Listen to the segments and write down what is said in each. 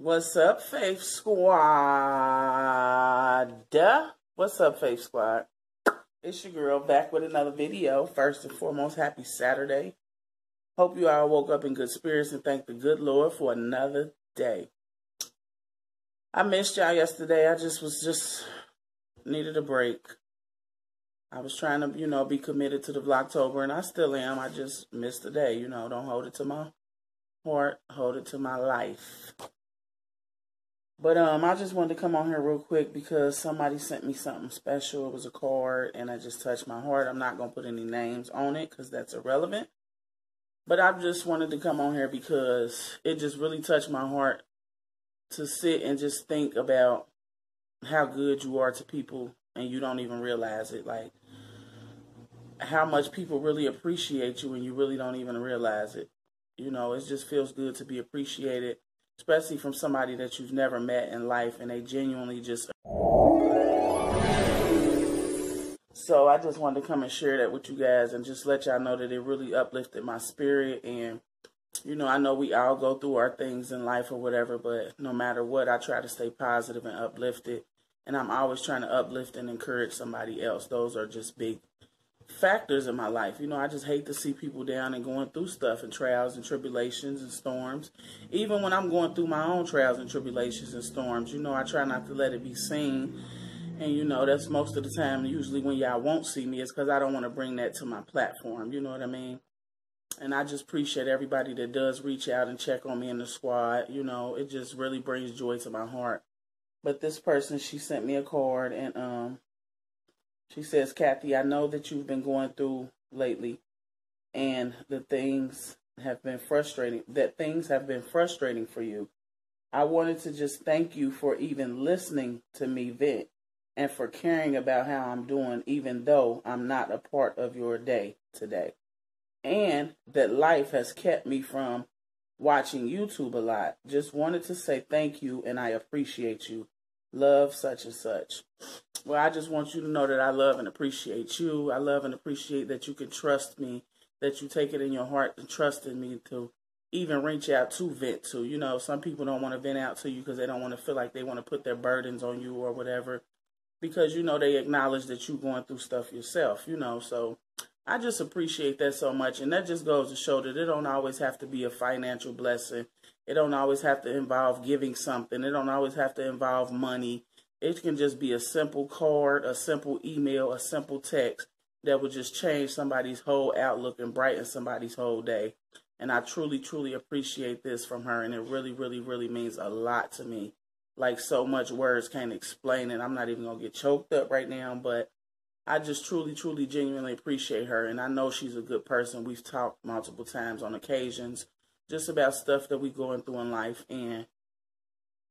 What's up, Faith Squad? What's up, Faith Squad? It's your girl back with another video. First and foremost, happy Saturday. Hope you all woke up in good spirits and thank the good Lord for another day. I missed y'all yesterday. I just was just needed a break. I was trying to, you know, be committed to the Vlogtober, and I still am. I just missed the day, you know. Don't hold it to my heart, hold it to my life. But um, I just wanted to come on here real quick because somebody sent me something special. It was a card, and I just touched my heart. I'm not gonna put any names on it because that's irrelevant. But I just wanted to come on here because it just really touched my heart to sit and just think about how good you are to people, and you don't even realize it. Like how much people really appreciate you, and you really don't even realize it. You know, it just feels good to be appreciated especially from somebody that you've never met in life and they genuinely just so I just wanted to come and share that with you guys and just let y'all know that it really uplifted my spirit and you know, I know we all go through our things in life or whatever, but no matter what, I try to stay positive and uplifted. And I'm always trying to uplift and encourage somebody else. Those are just big factors in my life. You know, I just hate to see people down and going through stuff and trials and tribulations and storms. Even when I'm going through my own trials and tribulations and storms, you know, I try not to let it be seen. And, you know, that's most of the time, usually when y'all won't see me, is because I don't want to bring that to my platform. You know what I mean? And I just appreciate everybody that does reach out and check on me in the squad. You know, it just really brings joy to my heart. But this person, she sent me a card and, um, she says, Kathy, I know that you've been going through lately and the things have been frustrating, that things have been frustrating for you. I wanted to just thank you for even listening to me vent and for caring about how I'm doing, even though I'm not a part of your day today. And that life has kept me from watching YouTube a lot. Just wanted to say thank you and I appreciate you. Love such and such. Well, I just want you to know that I love and appreciate you. I love and appreciate that you can trust me, that you take it in your heart and trust in me to even reach out to vent to. You know, some people don't want to vent out to you because they don't want to feel like they want to put their burdens on you or whatever because, you know, they acknowledge that you're going through stuff yourself, you know. So I just appreciate that so much. And that just goes to show that it don't always have to be a financial blessing. It don't always have to involve giving something. It don't always have to involve money. It can just be a simple card, a simple email, a simple text that would just change somebody's whole outlook and brighten somebody's whole day. And I truly, truly appreciate this from her. And it really, really, really means a lot to me. Like so much words can't explain it. I'm not even going to get choked up right now, but I just truly, truly, genuinely appreciate her. And I know she's a good person. We've talked multiple times on occasions just about stuff that we're going through in life. And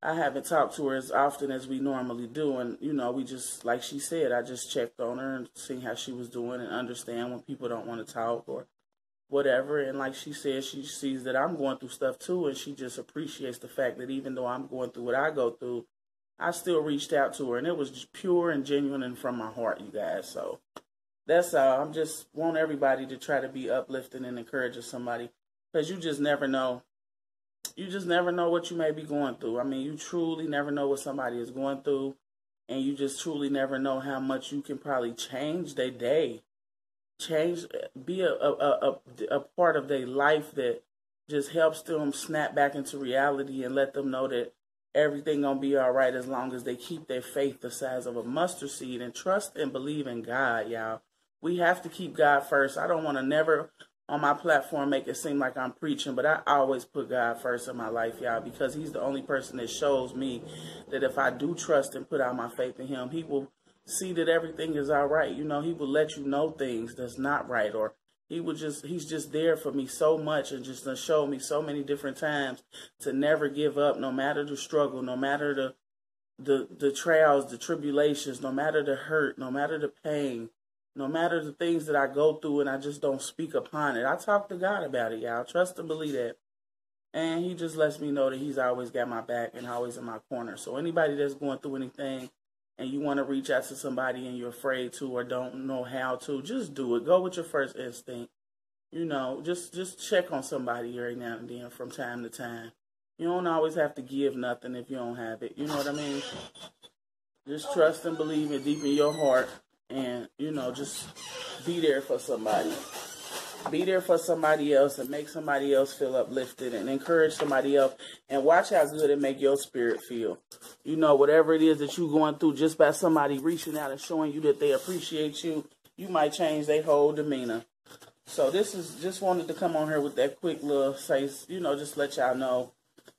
I haven't talked to her as often as we normally do. And, you know, we just, like she said, I just checked on her and see how she was doing and understand when people don't want to talk or whatever. And like she said, she sees that I'm going through stuff too. And she just appreciates the fact that even though I'm going through what I go through, I still reached out to her. And it was pure and genuine and from my heart, you guys. So that's all. I'm just want everybody to try to be uplifting and encouraging somebody because you just never know you just never know what you may be going through. I mean, you truly never know what somebody is going through, and you just truly never know how much you can probably change their day, change, be a a, a, a part of their life that just helps them snap back into reality and let them know that everything gonna be all right as long as they keep their faith the size of a mustard seed and trust and believe in God, y'all. We have to keep God first. I don't want to never on my platform make it seem like I'm preaching, but I always put God first in my life, y'all, because He's the only person that shows me that if I do trust and put out my faith in Him, He will see that everything is all right. You know, He will let you know things that's not right, or He will just He's just there for me so much and just to show me so many different times to never give up, no matter the struggle, no matter the the the trials, the tribulations, no matter the hurt, no matter the pain no matter the things that I go through and I just don't speak upon it. I talk to God about it, y'all. Trust and believe that. And he just lets me know that he's always got my back and always in my corner. So anybody that's going through anything and you want to reach out to somebody and you're afraid to or don't know how to, just do it. Go with your first instinct. You know, just just check on somebody every now and then from time to time. You don't always have to give nothing if you don't have it. You know what I mean? Just trust and believe it deep in your heart and, you know, just be there for somebody. Be there for somebody else and make somebody else feel uplifted and encourage somebody else and watch how good it make your spirit feel. You know, whatever it is that you're going through, just by somebody reaching out and showing you that they appreciate you, you might change their whole demeanor. So this is just wanted to come on here with that quick little say, you know, just let y'all know,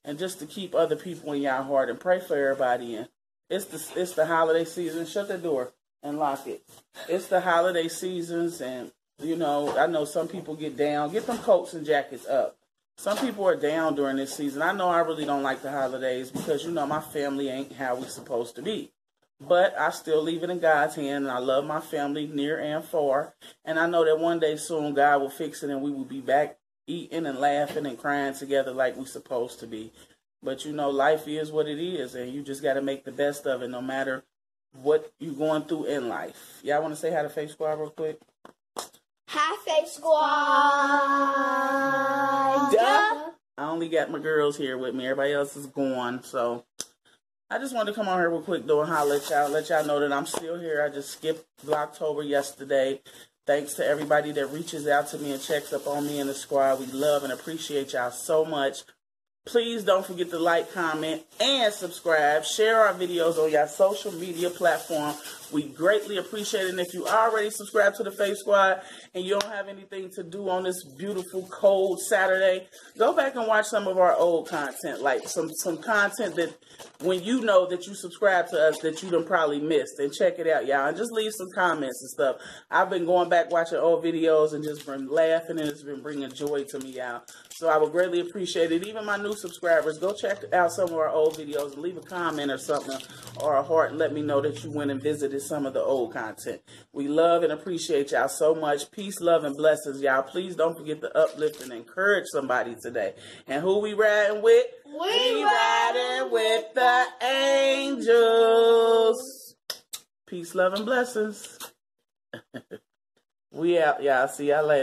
and just to keep other people in y'all heart and pray for everybody. And it's the it's the holiday season. Shut the door and lock it. It's the holiday seasons, and you know, I know some people get down. Get them coats and jackets up. Some people are down during this season. I know I really don't like the holidays because you know my family ain't how we supposed to be. But I still leave it in God's hand, and I love my family near and far. And I know that one day soon God will fix it, and we will be back eating and laughing and crying together like we supposed to be. But you know, life is what it is, and you just got to make the best of it, no matter what you're going through in life. Y'all want to say hi to Faith Squad real quick? Hi, Faith Squad. Duh. I only got my girls here with me. Everybody else is gone, so I just wanted to come on here real quick though and holler at y'all, let y'all know that I'm still here. I just skipped Vlogtober yesterday. Thanks to everybody that reaches out to me and checks up on me and the squad. We love and appreciate y'all so much. Please don't forget to like, comment, and subscribe. Share our videos on your social media platform. We greatly appreciate it. And if you already subscribed to the Faith Squad and you don't have anything to do on this beautiful, cold Saturday, go back and watch some of our old content, like some, some content that when you know that you subscribe to us that you done probably missed. And check it out, y'all. And just leave some comments and stuff. I've been going back watching old videos and just been laughing and it's been bringing joy to me, y'all. So I would greatly appreciate it. Even my new subscribers, go check out some of our old videos and leave a comment or something or a heart and let me know that you went and visited some of the old content. We love and appreciate y'all so much. Peace, love, and blessings, y'all. Please don't forget to uplift and encourage somebody today. And who we riding with? We, we riding with the angels. Peace, love, and blessings. we out, y'all. See y'all later.